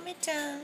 めちゃん。